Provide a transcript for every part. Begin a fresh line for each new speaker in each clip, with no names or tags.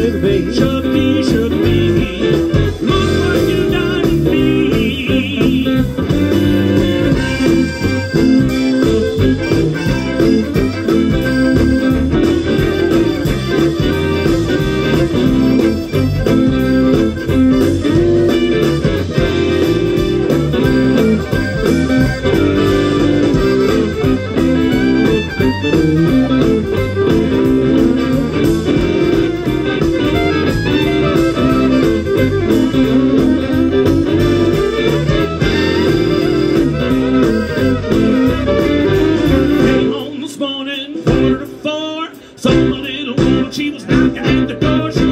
to be. Reach back and the door.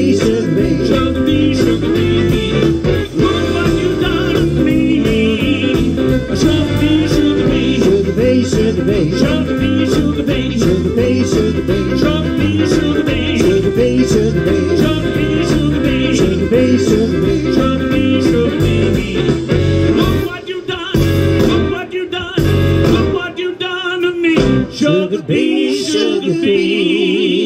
Sugar bee. Sugar bee,
sugar.
Look what you done to me. Sugar bee, sugar bee.
Sugar sugar.
Sugar sugar.
Sugar sugar.
Sugar sugar. Sugar sugar.
Sugar sugar.
Sugar sugar.
Sugar sugar
me.